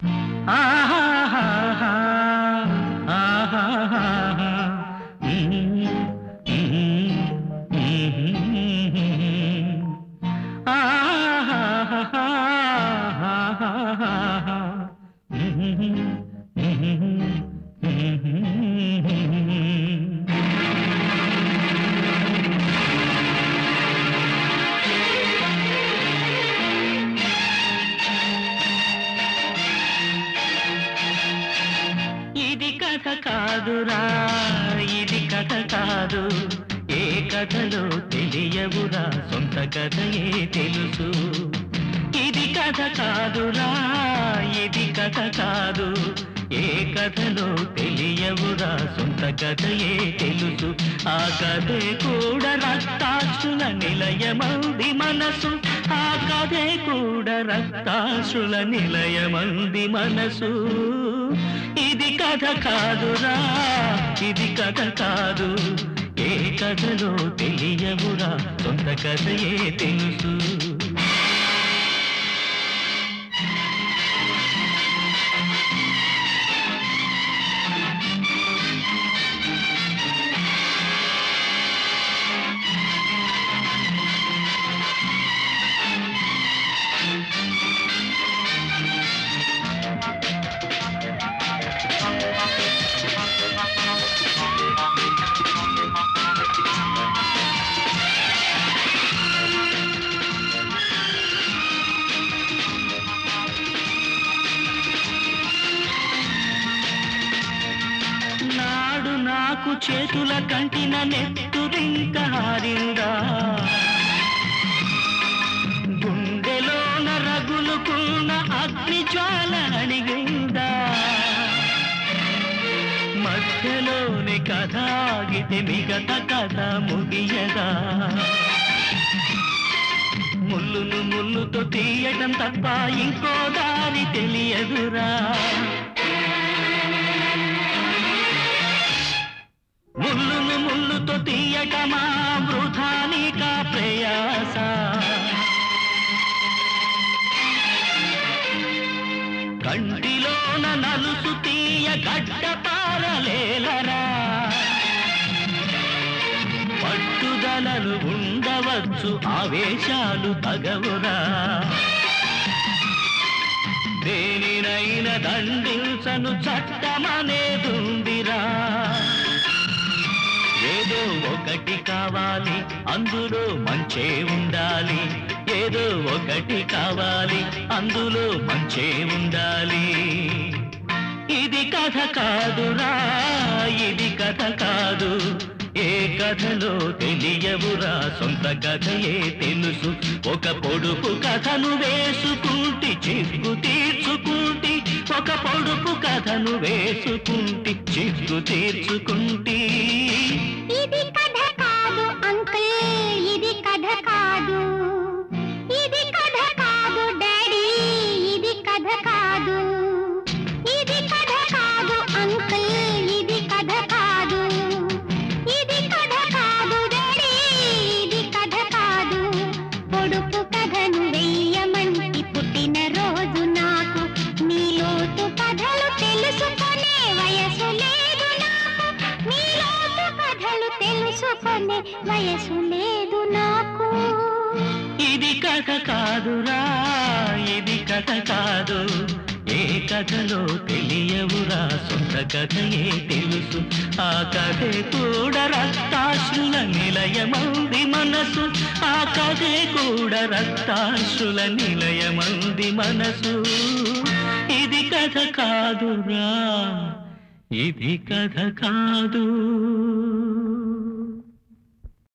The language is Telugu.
Ah! కథ కాదురా ఇది కథ కాదు. ఏ కథలో తెలియవురా సొంత కథయే తెలుసు. ఇది కథ కాదురా ఇది కథ కాదు. ఏ కథలో తెలియవురా సొంత కథయే తెలుసు. ఆ కథే కూడా రక్తాక్షుల నిలయమంది మనసు. ఆ కథే కూడా రక్తాక్షుల నిలయమంది మనసు. కథ కాదురా ఇది కథ కాదు. ఏ కథలో తెలియవురా? సొంత కథయే తెలుసు. నాకు చేతుల కంటిన నెత్తురింక హారిందా గుండెలోన రగులుకున్న అగ్ని జ్వాల అణిగిందా? మధ్యలోని కథ ఆగితే మిగతా కథ ముగియదా? ముళ్ళును ముళ్ళుతో తీయటం తప్ప ఇంకో దారి తెలియదురా? తీయటమా వృధానిక ప్రయాస? కంటిలోన నలుసు తీయ గడ్డ పారలేలరా? పట్టుదలలు ఉండవచ్చు ఆవేశాలు తగవురా? దేనినైనా దండించను చట్టమనేదుందిరా? ఏదో ఒకటి కావాలి అందులో మంచే ఉండాలి. ఏదో ఒకటి కావాలి అందులో మంచే ఉండాలి. ఇది కథ కాదురా ఇది కథ కాదు. ఏ కథలో తెలియవురా సొంత కథయే తెలుసు. ఒక పొడుపు కథను వేసుకుంటి చిక్కు తీర్చుకుంటి. ఒక పొడుపు కథను వేసుకుంటి చిక్కు తీర్చుకుంటి. కథలు తెలుసుకునే వయసు లేదు నాకు. ఇది కథ కాదురా ఇది కథ కాదు. ఏ కథలో తెలియవురా సొంత కథయే తెలుసు. ఆ కథే కూడా రక్తాశ్రుల నిలయమంది మనసు. ఆ కథే కూడా రక్తాశ్రుల నిలయమంది మనసు. ఇది కథ కాదురా ఇది కథ కాదు.